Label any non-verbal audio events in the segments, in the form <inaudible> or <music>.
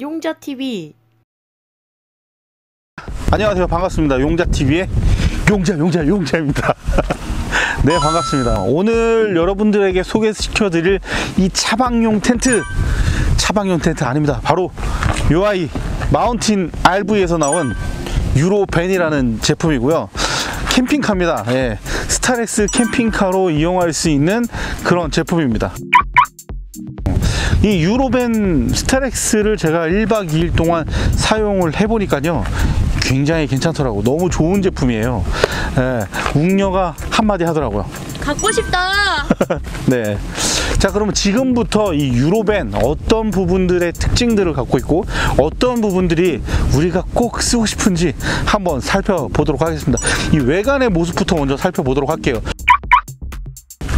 용자TV 안녕하세요. 반갑습니다. 용자TV의 용자 용자 용자입니다. <laughs> 네 반갑습니다. 오늘 여러분들에게 소개시켜 드릴 이 차박용 텐트. 차박용 텐트 아닙니다. 바로 요 아이 마운틴 RV에서 나온 유로벤이라는 제품이고요. 캠핑카입니다. 예, 스타렉스 캠핑카로 이용할 수 있는 그런 제품입니다 이 유로벤 스타렉스를 제가 1박 2일 동안 사용을 해보니까요 굉장히 괜찮더라고 너무 좋은 제품이에요 예, 웅녀가 한마디 하더라고요 갖고 싶다 <laughs> 네. 자, 그러면 지금부터 이 유로벤 어떤 부분들의 특징들을 갖고 있고 어떤 부분들이 우리가 꼭 쓰고 싶은지 한번 살펴보도록 하겠습니다. 이 외관의 모습부터 먼저 살펴보도록 할게요.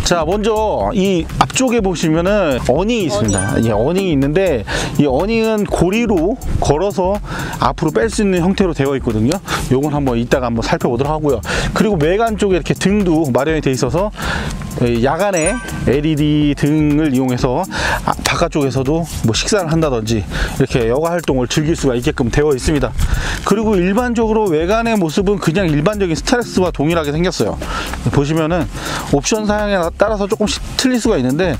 자, 먼저 이 앞쪽에 보시면은 어닝이 있습니다. 예, 어닝이 있는데 이 어닝은 고리로 걸어서 앞으로 뺄 수 있는 형태로 되어 있거든요. 요건 한번 이따가 한번 살펴보도록 하고요. 그리고 외관 쪽에 이렇게 등도 마련이 돼 있어서 예, 야간에 LED 등을 이용해서 아, 바깥쪽에서도 뭐 식사를 한다든지 이렇게 여가 활동을 즐길 수가 있게끔 되어 있습니다. 그리고 일반적으로 외관의 모습은 그냥 일반적인 스타렉스와 동일하게 생겼어요. 보시면은 옵션 사양에 따라서 조금씩 틀릴 수가 있는데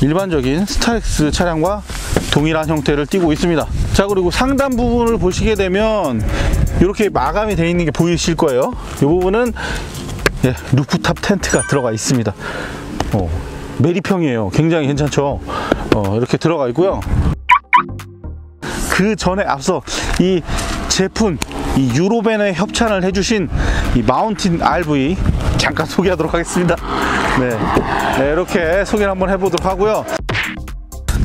일반적인 스타렉스 차량과 동일한 형태를 띠고 있습니다. 자 그리고 상단 부분을 보시게 되면 이렇게 마감이 되어 있는 게 보이실 거예요. 이 부분은 예, 루프탑 텐트가 들어가 있습니다. 어, 메리평이에요. 굉장히 괜찮죠? 어, 이렇게 들어가 있고요. 그 전에 앞서 이 제품 이 유로벤에 협찬을 해주신 이 마운틴 RV 잠깐 소개하도록 하겠습니다. 네, 네 이렇게 소개를 한번 해보도록 하고요.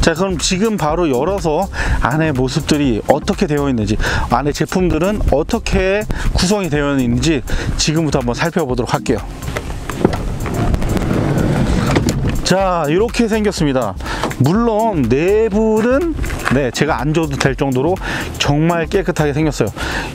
자 그럼 지금 바로 열어서 안에 모습들이 어떻게 되어 있는지 안에 제품들은 어떻게 구성이 되어 있는지 지금부터 한번 살펴보도록 할게요. 자 이렇게 생겼습니다 물론 내부는 네 제가 안 줘도 될 정도로 정말 깨끗하게 생겼어요.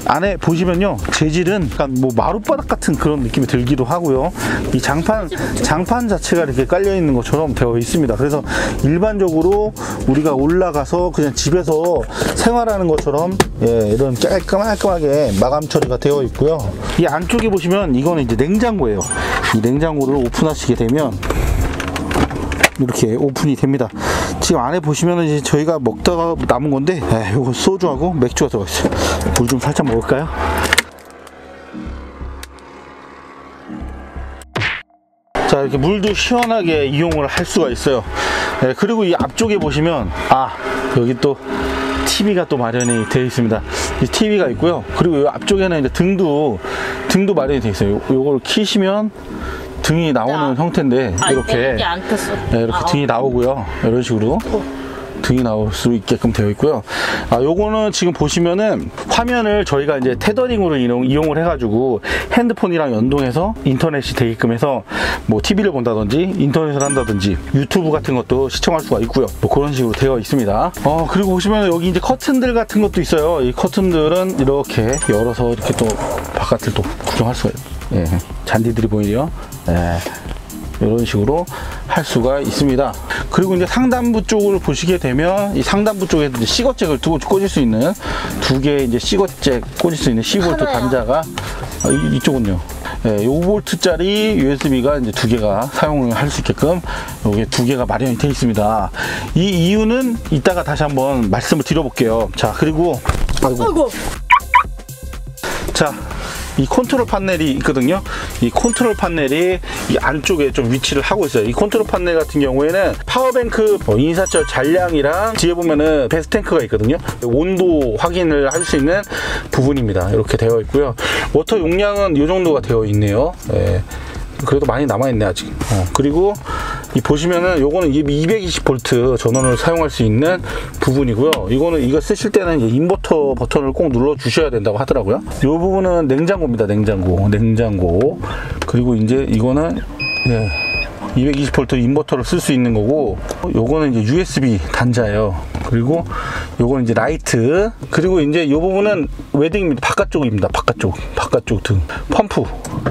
안에 보시면요 재질은 약간 뭐 마룻바닥 같은 그런 느낌이 들기도 하고요. 이 장판 장판 자체가 이렇게 깔려 있는 것처럼 되어 있습니다. 그래서 일반적으로 우리가 올라가서 그냥 집에서 생활하는 것처럼 예, 이런 깔끔하게 마감 처리가 되어 있고요. 이 안쪽에 보시면 이거는 이제 냉장고예요. 이 냉장고를 오픈하시게 되면 이렇게 오픈이 됩니다. 지금 안에 보시면은 이제 저희가 먹다가 남은 건데, 에, 요거 소주하고 맥주가 들어가 있어요. 물 좀 살짝 먹을까요? 자, 이렇게 물도 시원하게 이용을 할 수가 있어요. 에, 그리고 이 앞쪽에 보시면, 아, 여기 또 TV가 또 마련이 되어 있습니다. 이 TV가 있고요. 그리고 이 앞쪽에는 이제 등도, 등도 마련이 되어 있어요. 요, 요걸 키시면 등이 나오는 형태인데 아, 이렇게 네, 이렇게 아, 등이 나오고요. 이런 식으로 등이 나올 수 있게끔 되어 있고요. 아, 요거는 지금 보시면은 화면을 저희가 이제 테더링으로 이용, 이용을 해가지고 핸드폰이랑 연동해서 인터넷이 되게끔 해서 뭐 TV를 본다든지 인터넷을 한다든지 유튜브 같은 것도 시청할 수가 있고요. 뭐 그런 식으로 되어 있습니다. 어, 그리고 보시면 여기 이제 커튼들 같은 것도 있어요. 이 커튼들은 이렇게 열어서 이렇게 또 바깥을 또 구경할 수가 있어요. 예, 잔디들이 보이네요. 예. 이런 식으로 할 수가 있습니다. 그리고 이제 상단부 쪽을 보시게 되면 이 상단부 쪽에 시거잭을 두고 꽂을 수 있는 두 개의 이제 시거잭 꽂을 수 있는 12V 하나요. 단자가 아, 이, 이쪽은요. 예, 5V짜리 USB가 이제 두 개가 사용을 할 수 있게끔 여기 두 개가 마련이 되어 있습니다. 이 이유는 이따가 다시 한번 말씀을 드려볼게요. 자, 그리고 아이고. 아이고 자, 이 컨트롤 판넬이 있거든요. 이 컨트롤 판넬이 이 안쪽에 좀 위치를 하고 있어요. 이 컨트롤 판넬 같은 경우에는 power bank 뭐 인산철 잔량이랑 뒤에 보면은 배수탱크가 있거든요. 온도 확인을 할 수 있는 부분입니다. 이렇게 되어 있고요. water 용량은 이 정도가 되어 있네요. 예. 그래도 많이 남아있네 아직 어, 그리고 이 보시면은 요거는 220V 전원을 사용할 수 있는 부분이고요. 이거는 이거 쓰실 때는 인버터 버튼을 꼭 눌러 주셔야 된다고 하더라고요. 이 부분은 냉장고입니다 냉장고. 냉장고. 그리고 이제 이거는 네, 220V 인버터를 쓸 수 있는 거고 요거는 이제 USB 단자예요. 그리고 요거는 이제 라이트. 그리고 이제 이 부분은 외등입니다. 바깥쪽입니다. 바깥쪽. 바깥쪽 등. 펌프.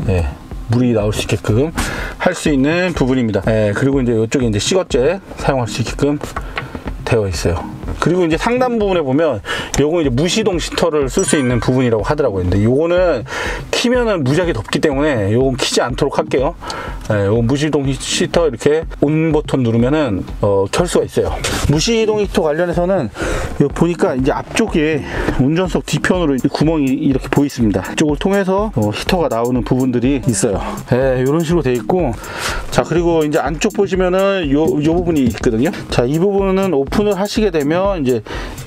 예. 물이 나올 수 있게끔 할 수 있는 부분입니다. 예, 그리고 이제 이쪽에 이제 시거잭 사용할 수 있게끔 되어 있어요. 그리고 이제 상단 부분에 보면 요거 이제 무시동 시터를 쓸 수 있는 부분이라고 하더라고요. 근데 요거는 키면은 무지하게 덥기 때문에 요건 키지 않도록 할게요. 예, 요거 무시동 시터 이렇게 온 버튼 누르면은 어, 켤 수가 있어요. 무시동 히터 관련해서는 요 보니까 이제 앞쪽에 운전석 뒤편으로 이 구멍이 이렇게 보이습니다. 이쪽을 통해서 어, 히터가 나오는 부분들이 있어요. 예, 이런 식으로 돼 있고 자 그리고 이제 안쪽 보시면은 요, 요 부분이 있거든요. 자 이 부분은 오픈을 하시게 되면 이제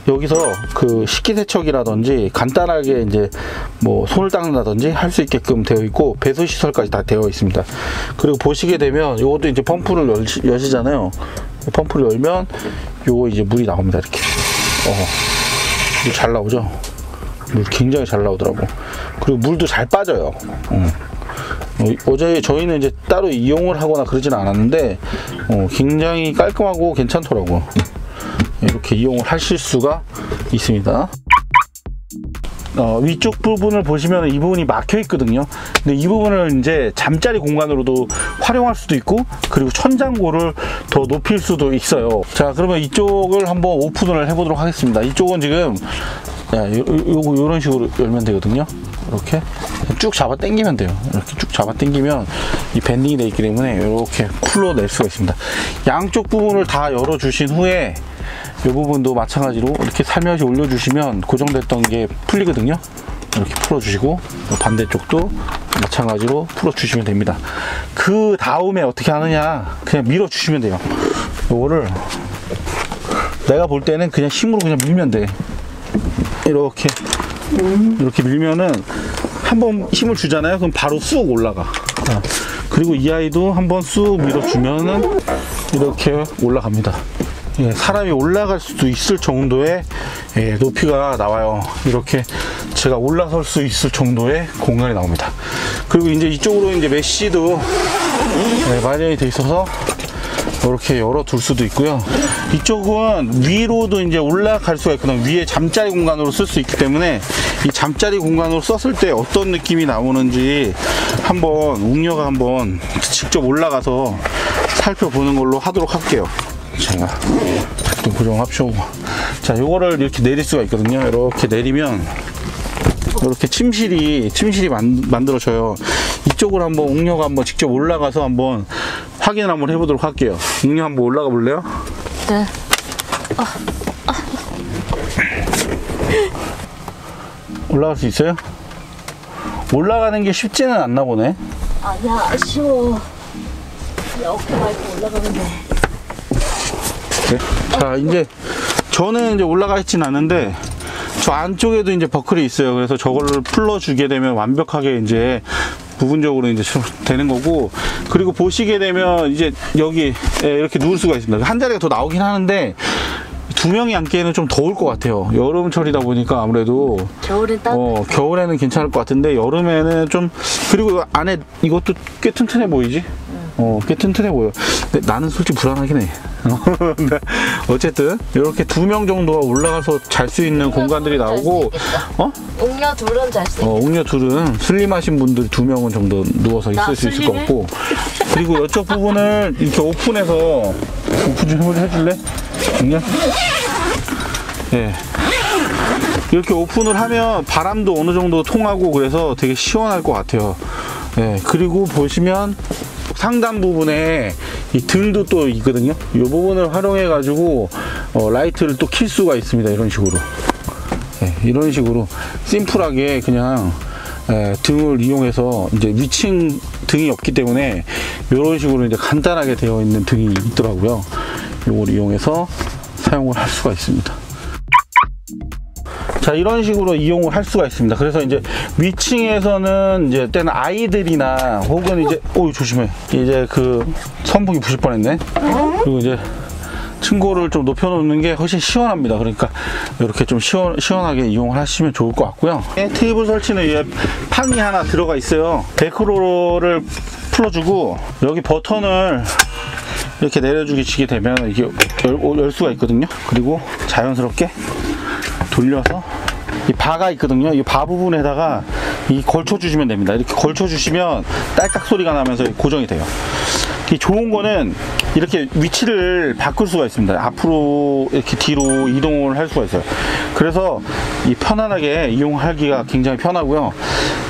여기서 그 식기세척이라든지 간단하게 이제 뭐 손을 닦는다든지 할 수 있게끔 되어 있고 배수 시설까지 다 되어 있습니다. 그리고 보시게 되면 요것도 이제 펌프를 열시, 여시잖아요. 펌프를 열면 요거 이제 물이 나옵니다. 이렇게. 어, 물잘 나오죠? 물 굉장히 잘 나오더라고. 그리고 물도 잘 빠져요. 어. 어, 제 저희는 이제 따로 이용을 하거나 그러지는 않았는데 어, 굉장히 깔끔하고 괜찮더라고요. 이렇게 이용을 하실 수가 있습니다. 어, 위쪽 부분을 보시면 이 부분이 막혀 있거든요. 근데 이 부분을 이제 잠자리 공간으로도 활용할 수도 있고 그리고 천장고를 더 높일 수도 있어요. 자, 그러면 이쪽을 한번 오픈을 해보도록 하겠습니다. 이쪽은 지금 야, 요, 요, 요런 식으로 열면 되거든요. 이렇게 쭉 잡아 당기면 돼요. 이렇게 쭉 잡아 당기면 이 밴딩이 되어 있기 때문에 이렇게 풀어낼 수가 있습니다. 양쪽 부분을 다 열어 주신 후에 이 부분도 마찬가지로 이렇게 살며시 올려주시면 고정됐던 게 풀리거든요. 이렇게 풀어주시고 반대쪽도 마찬가지로 풀어주시면 됩니다. 그 다음에 어떻게 하느냐 그냥 밀어주시면 돼요. 이거를 내가 볼 때는 그냥 힘으로 그냥 밀면 돼. 이렇게 이렇게 밀면은 한번 힘을 주잖아요. 그럼 바로 쑥 올라가. 어. 그리고 이 아이도 한번 쑥 밀어주면은 이렇게 올라갑니다. 예, 사람이 올라갈 수도 있을 정도의 예, 높이가 나와요. 이렇게 제가 올라설 수 있을 정도의 공간이 나옵니다. 그리고 이제 이쪽으로 이제 메쉬도 예, 마련이 돼 있어서 이렇게 열어 둘 수도 있고요. 이쪽은 위로도 이제 올라갈 수가 있거든요. 위에 잠자리 공간으로 쓸 수 있기 때문에 이 잠자리 공간으로 썼을 때 어떤 느낌이 나오는지 한번 웅녀가 한번 직접 올라가서 살펴보는 걸로 하도록 할게요. 제가 좀 고정합시오. 자, 요거를 이렇게 내릴 수가 있거든요. 이렇게 내리면 이렇게 침실이 침실이 만, 만들어져요. 이쪽으로 한번 웅녀가 한번 직접 올라가서 한번 확인을 한번 해보도록 할게요. 웅녀 한번 올라가 볼래요? 네. 올라갈 수 있어요? 올라가는 게 쉽지는 않나 보네. 아니야, 아쉬워. 그냥 어깨 밟고 올라가면 돼. 네. 자, 이제 저는 이제 올라가 있진 않은데 저 안쪽에도 이제 버클이 있어요. 그래서 저거를 풀어주게 되면 완벽하게 이제 부분적으로 이제 되는 거고 그리고 보시게 되면 이제 여기 예, 이렇게 누울 수가 있습니다. 한 자리가 더 나오긴 하는데 두 명이 앉기에는 좀 더울 것 같아요. 여름철이다 보니까 아무래도 겨울엔 따뜻. 어, 겨울에는 괜찮을 것 같은데 여름에는 좀 그리고 안에 이것도 꽤 튼튼해 보이지? 어, 꽤 튼튼해 보여. 근데 나는 솔직히 불안하긴 해. <laughs> 근데 어쨌든 이렇게 두 명 정도가 올라가서 잘 수 있는 공간들이 나오고 어? 옥녀 둘은 잘 수. 어, 웅녀 둘은 슬림하신 분들 두 명은 정도 누워서 나 있을 수 있을 것? 같고 그리고 이쪽 부분을 이렇게 오픈해서 오픈 좀 해줄래? 웅녀? 예. 이렇게 오픈을 하면 바람도 어느 정도 통하고 그래서 되게 시원할 것 같아요. 예. 그리고 보시면 상단 부분에 이 등도 또 있거든요. 이 부분을 활용해 가지고 어, 라이트를 또 킬 수가 있습니다. 이런 식으로. 예, 이런 식으로 심플하게 그냥 예, 등을 이용해서 이제 위층 등이 없기 때문에 이런 식으로 이제 간단하게 되어 있는 등이 있더라고요. 이걸 이용해서 사용을 할 수가 있습니다. 자 이런 식으로 이용을 할 수가 있습니다. 그래서 이제 위층에서는 이제 때는 아이들이나 혹은 이제 오 조심해 이제 그 선풍기 부실 뻔했네. 그리고 이제 층고를 좀 높여놓는 게 훨씬 시원합니다. 그러니까 이렇게 좀 시원, 시원하게 이용을 하시면 좋을 것 같고요. 네, 테이블 설치는 위에 판이 하나 들어가 있어요. 데크로를 풀어주고 여기 버튼을 이렇게 내려주기 치게 되면 이게 열, 열 수가 있거든요. 그리고 자연스럽게 돌려서 이 바가 있거든요. 이 바 부분에다가 이 걸쳐 주시면 됩니다. 이렇게 걸쳐 주시면 딸깍 소리가 나면서 고정이 돼요. 이 좋은 거는 이렇게 위치를 바꿀 수가 있습니다. 앞으로 이렇게 뒤로 이동을 할 수가 있어요. 그래서 이 편안하게 이용하기가 굉장히 편하고요.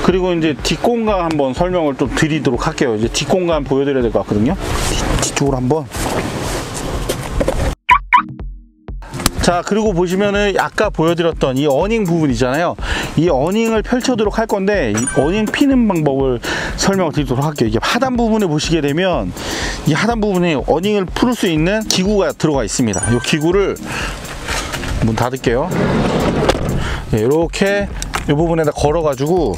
그리고 이제 뒷공간 한번 설명을 좀 드리도록 할게요. 이제 뒷공간 보여드려야 될 것 같거든요. 뒤- 뒤쪽으로 한번. 자 그리고 보시면은 아까 보여드렸던 이 어닝 부분이잖아요. 이 어닝을 펼쳐도록 할 건데 이 어닝 피는 방법을 설명을 드리도록 할게요. 이게 하단 부분에 보시게 되면 이 하단 부분에 어닝을 풀을 수 있는 기구가 들어가 있습니다. 이 기구를 문 닫을게요. 네, 이렇게 이 부분에다 걸어 가지고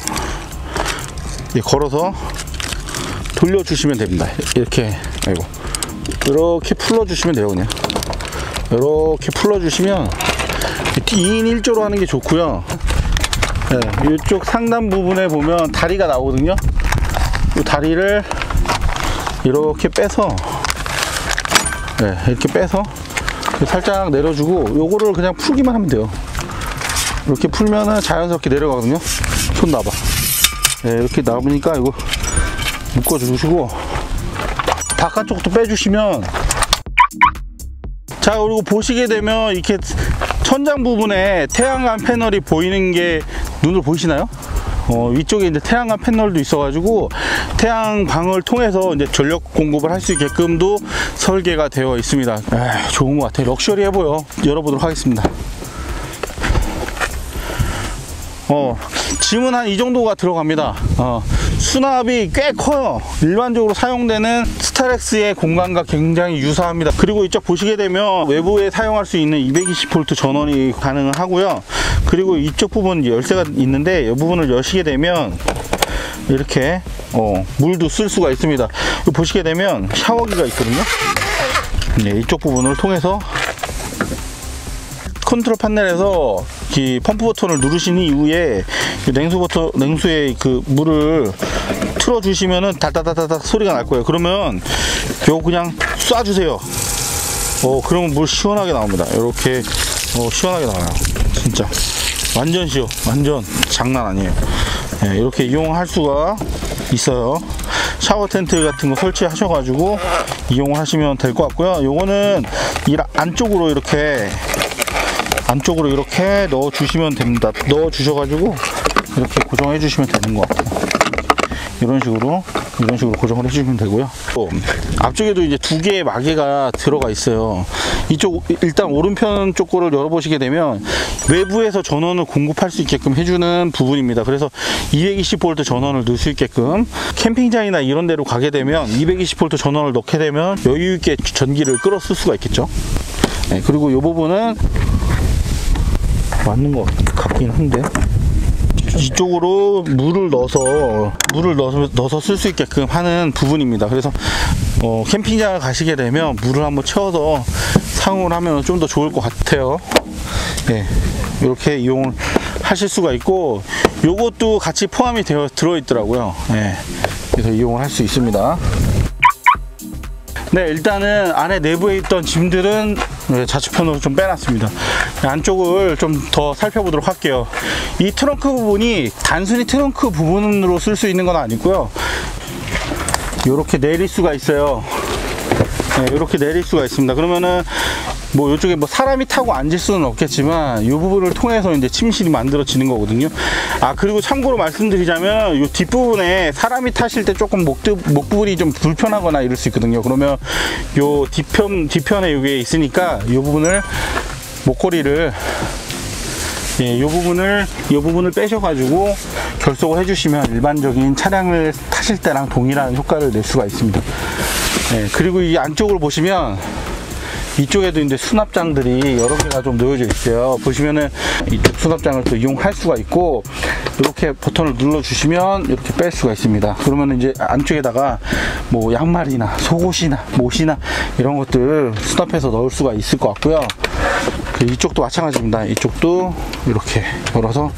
걸어서 돌려주시면 됩니다. 이렇게 아이고 이렇게 풀어주시면 돼요 그냥 이렇게 풀어주시면 2인 1조로 하는 게 좋고요. 네, 이쪽 상단 부분에 보면 다리가 나오거든요. 이 다리를 이렇게 빼서 네, 이렇게 빼서 살짝 내려주고 요거를 그냥 풀기만 하면 돼요. 이렇게 풀면은 자연스럽게 내려가거든요. 손 놔봐. 네, 이렇게 나오니까 이거 묶어주시고 바깥쪽도 빼주시면 자 그리고 보시게 되면 이렇게 천장 부분에 태양광 패널이 보이는 게 눈으로 보이시나요? 어, 위쪽에 이제 태양광 패널도 있어가지고 태양광을 통해서 이제 전력 공급을 할 수 있게끔도 설계가 되어 있습니다. 에이, 좋은 것 같아요. 럭셔리해 보여. 열어보도록 하겠습니다. 어, 짐은 한 이 정도가 들어갑니다. 어, 수납이 꽤 커요. 일반적으로 사용되는 스타렉스의 공간과 굉장히 유사합니다. 그리고 이쪽 보시게 되면 외부에 사용할 수 있는 220V 전원이 가능하고요. 그리고 이쪽 부분 열쇠가 있는데 이 부분을 여시게 되면 이렇게 어, 물도 쓸 수가 있습니다. 보시게 되면 샤워기가 있거든요. 네, 이쪽 부분을 통해서 컨트롤 판넬에서 이 펌프 버튼을 누르신 이후에 이 냉수 버튼 냉수에 그 물을 틀어 주시면은 달달달달 소리가 날 거예요. 그러면 요 그냥 쏴 주세요. 어 그러면 물 시원하게 나옵니다. 이렇게 어 시원하게 나와요. 진짜 완전 시원, 완전 장난 아니에요. 네, 이렇게 이용할 수가 있어요. 샤워 텐트 같은 거 설치하셔가지고 이용을 하시면 될 것 같고요. 요거는 이 안쪽으로 이렇게 안쪽으로 이렇게 넣어 주시면 됩니다. 넣어 주셔 가지고 이렇게 고정해 주시면 되는 것 같아요. 이런 식으로 이런 식으로 고정을 해주시면 되고요. 또 앞쪽에도 이제 두 개의 마개가 들어가 있어요. 이쪽 일단 오른편 쪽 거를 열어보시게 되면 외부에서 전원을 공급할 수 있게끔 해주는 부분입니다. 그래서 220V 전원을 넣을 수 있게끔 캠핑장이나 이런 데로 가게 되면 220V 전원을 넣게 되면 여유 있게 전기를 끌어 쓸 수가 있겠죠? 네, 그리고 이 부분은 맞는 것 같긴 한데. 이쪽으로 물을 넣어서 물을 넣어서, 넣어서 쓸 수 있게끔 하는 부분입니다. 그래서 어, 캠핑장을 가시게 되면 물을 한번 채워서 사용을 하면 좀 더 좋을 것 같아요. 네, 이렇게 이용을 하실 수가 있고 요것도 같이 포함이 되어 들어 있더라고요. 네, 그래서 이용을 할 수 있습니다. 네 일단은 안에 내부에 있던 짐들은 네, 좌측편으로 좀 빼놨습니다 안쪽을 좀 더 살펴보도록 할게요 이 트렁크 부분이 단순히 트렁크 부분으로 쓸 수 있는 건 아니고요 이렇게 내릴 수가 있어요 네, 이렇게 내릴 수가 있습니다 그러면은 뭐 이쪽에 뭐 사람이 타고 앉을 수는 없겠지만 이 부분을 통해서 이제 침실이 만들어지는 거거든요. 아 그리고 참고로 말씀드리자면 이 뒷부분에 사람이 타실 때 조금 목, 목 부분이 좀 불편하거나 이럴 수 있거든요. 그러면 요 뒤편 뒤편에 이게 있으니까 이 부분을 목걸이를 예, 이 부분을 이 부분을 빼셔가지고 결속을 해주시면 일반적인 차량을 타실 때랑 동일한 효과를 낼 수가 있습니다. 예, 그리고 이 안쪽을 보시면 이쪽에도 이제 수납장들이 여러 개가 좀 놓여져 있어요. 보시면은 이쪽 수납장을 또 이용할 수가 있고 이렇게 버튼을 눌러 주시면 이렇게 뺄 수가 있습니다. 그러면 이제 안쪽에다가 뭐 양말이나 속옷이나 못이나 이런 것들 수납해서 넣을 수가 있을 것 같고요. 그 이쪽도 마찬가지입니다. 이쪽도 이렇게 열어서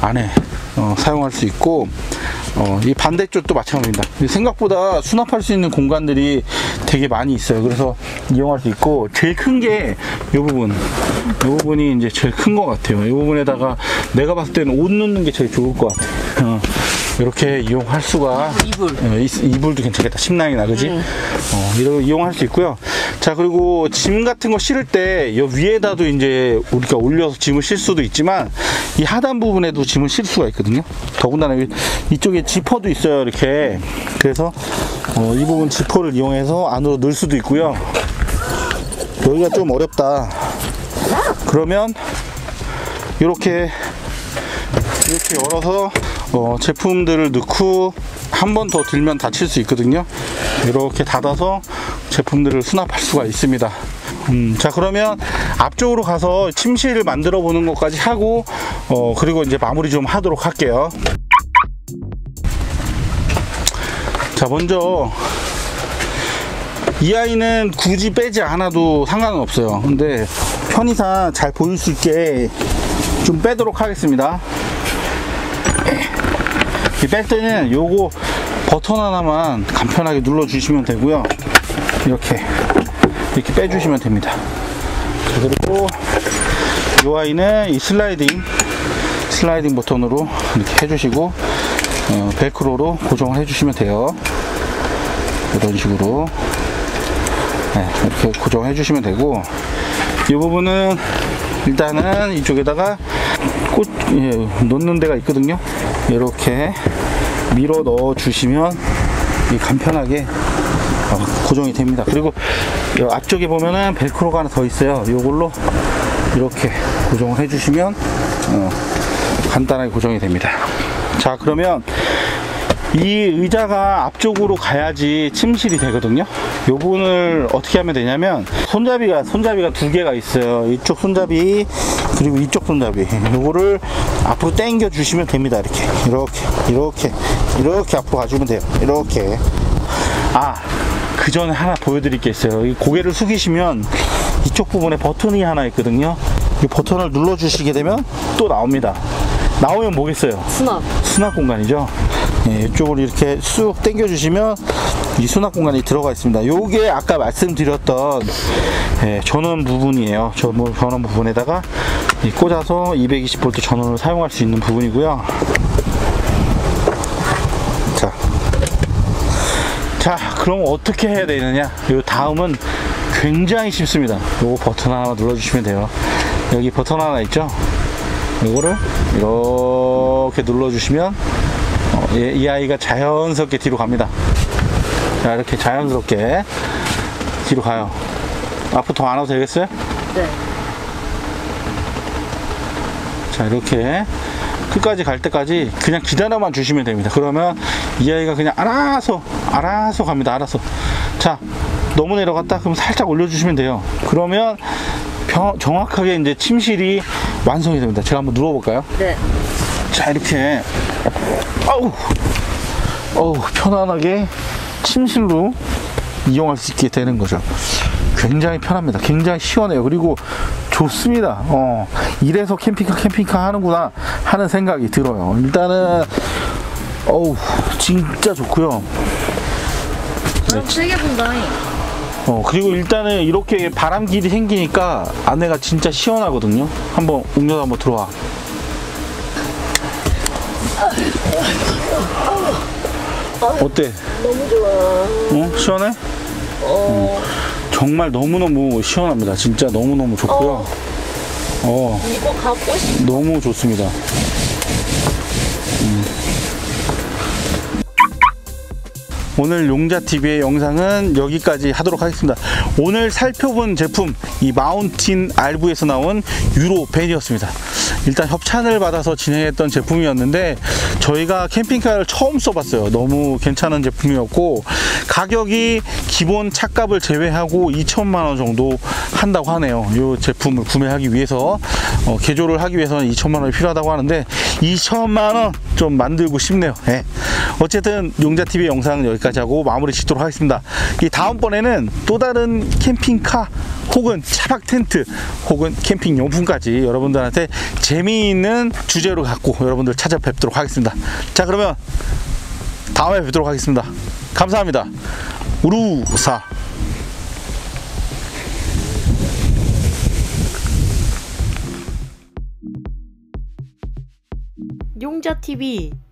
안에 어, 사용할 수 있고 어, 이 반대쪽도 마찬가지입니다. 생각보다 수납할 수 있는 공간들이 되게 많이 있어요. 그래서 이용할 수 있고 제일 큰 게 이 부분, 이 부분이 이제 제일 큰 것 같아요. 이 부분에다가 내가 봤을 때는 옷 넣는 게 제일 좋을 것 같아요. 어, 이렇게 이용할 수가 이불. 어, 이- 이불도 괜찮겠다. 침낭이나 그지? 응. 어, 이런 이용할 수 있고요. 자 그리고 짐 같은 거 실을 때 이 위에다도 이제 우리가 올려서 짐을 실 수도 있지만 이 하단 부분에도 짐을 실 수가 있거든요. 더군다나 이- 이쪽에 지퍼도 있어요. 이렇게 그래서 어, 이 부분 지퍼를 이용해서 안으로 넣을 수도 있고요. 여기가 좀 어렵다. 그러면 이렇게 이렇게 열어서 어, 제품들을 넣고 한 번 더 들면 닫힐 수 있거든요. 이렇게 닫아서 제품들을 수납할 수가 있습니다. 음, 자 그러면 앞쪽으로 가서 침실을 만들어 보는 것까지 하고 어, 그리고 이제 마무리 좀 하도록 할게요. 자 먼저 이 아이는 굳이 빼지 않아도 상관은 없어요. 근데 편의상 잘 보일 수 있게 좀 빼도록 하겠습니다. 이뺄 때는 요거 버튼 하나만 간편하게 눌러 주시면 되고요. 이렇게 이렇게 빼주시면 됩니다. 자, 그리고 이 아이는 이 슬라이딩 슬라이딩 버튼으로 이렇게 해주시고 어, 벨크로로 고정을 해주시면 돼요. 이런 식으로 네, 이렇게 고정해 주시면 되고 이 부분은 일단은 이쪽에다가 꽂 예, 놓는 데가 있거든요 이렇게 밀어 넣어 주시면 이 간편하게 어, 고정이 됩니다 그리고 이 앞쪽에 보면은 벨크로가 하나 더 있어요 이걸로 이렇게 고정을 해 주시면 어, 간단하게 고정이 됩니다 자 그러면 이 의자가 앞쪽으로 가야지 침실이 되거든요. 이 부분을 어떻게 하면 되냐면 손잡이가 손잡이가 두 개가 있어요. 이쪽 손잡이 그리고 이쪽 손잡이. 요거를 앞으로 당겨 주시면 됩니다. 이렇게 이렇게 이렇게 이렇게 앞으로 가주면 돼요. 이렇게. 아. 그 전에 하나 보여드릴 게 있어요. 이 고개를 숙이시면 이쪽 부분에 버튼이 하나 있거든요. 이 버튼을 눌러주시게 되면 또 나옵니다. 나오면 뭐겠어요? 수납. 수납 공간이죠. 예, 이쪽으로 이렇게 쑥 당겨 주시면 이 수납 공간이 들어가 있습니다. 요게 아까 말씀드렸던 예, 전원 부분이에요. 전원, 전원 부분에다가 이 꽂아서 220V 전원을 사용할 수 있는 부분이고요. 자, 그럼 어떻게 해야 되느냐? 요 다음은 굉장히 쉽습니다. 요거 버튼 하나 눌러주시면 돼요. 여기 버튼 하나 있죠? 이거를 이렇게 눌러주시면 어, 이, 이 아이가 자연스럽게 뒤로 갑니다. 자 이렇게 자연스럽게 뒤로 가요. 앞으로 더 안 와도 되겠어요? 네. 자 이렇게 끝까지 갈 때까지 그냥 기다려만 주시면 됩니다. 그러면 이 아이가 그냥 알아서 알아서 갑니다. 알아서 자 너무 내려갔다 그럼 살짝 올려주시면 돼요. 그러면 평- 정확하게 이제 침실이 완성이 됩니다. 제가 한번 누워볼까요? 네. 자 이렇게 어우 어우 편안하게 침실로 이용할 수 있게 되는 거죠 굉장히 편합니다 굉장히 시원해요 그리고 좋습니다 어 이래서 캠핑카 캠핑카 하는구나 하는 생각이 들어요 일단은 어우 진짜 좋고요 그럼 세게 본다잉. 어 그리고 일단은 이렇게 바람길이 생기니까 안에가 진짜 시원하거든요 한번 웅녀 한번 들어와 어때? 너무 좋아. 어? 시원해? 어, 정말 너무너무 시원합니다 진짜 너무너무 좋고요 어 이거 갖고 싶어. 너무 좋습니다. 음. 오늘 용자TV의 영상은 여기까지 하도록 하겠습니다. 오늘 살펴본 제품, 이 마운틴 RV에서 나온 유로 밴이었습니다. 일단 협찬을 받아서 진행했던 제품이었는데 저희가 캠핑카를 처음 써봤어요. 너무 괜찮은 제품이었고 가격이 기본 차값을 제외하고 2천만 원 정도 한다고 하네요. 이 제품을 구매하기 위해서 어, 개조를 하기 위해서는 2천만 원이 필요하다고 하는데 2천만 원 좀 만들고 싶네요. 예. 어쨌든 용자TV 영상은 여기까지 하고 마무리 짓도록 하겠습니다. 이 다음번에는 또 다른 캠핑카 혹은 차박 텐트 혹은 캠핑 용품까지 여러분들한테 재미있는 주제로 갖고 여러분들 찾아뵙도록 하겠습니다. 자 그러면 다음에 뵙도록 하겠습니다. 감사합니다. 우루사 용자 TV